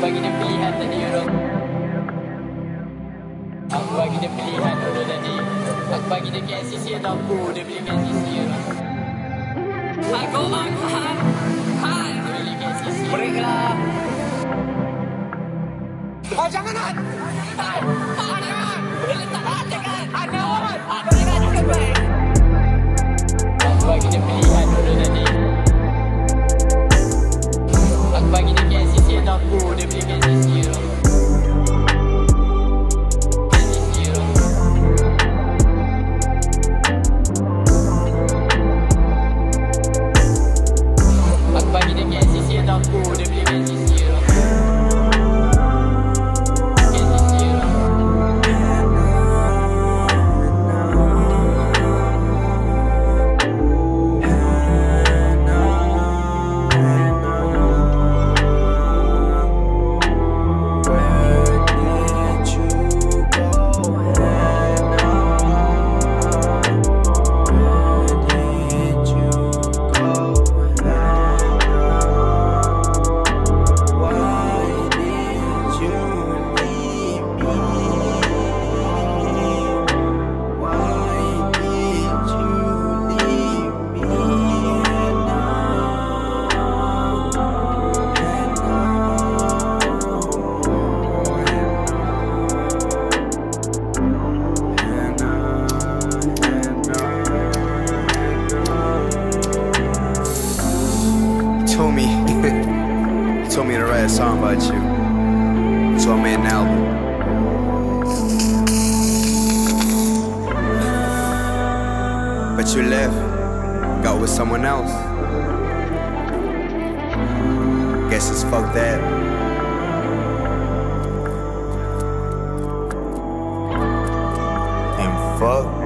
bagi dia pilihan tadi Euro. Aku bagi dia pilihan dulu tadi. Aku bagi dia KCC atau aku? Dia pilih KCC Aku, aku, hai Hai Dia pilih KCC lah Oh jangan Hat! Hai told me to write a song about you. So I made an album. But you left, got with someone else. Guess it's fuck that. And fuck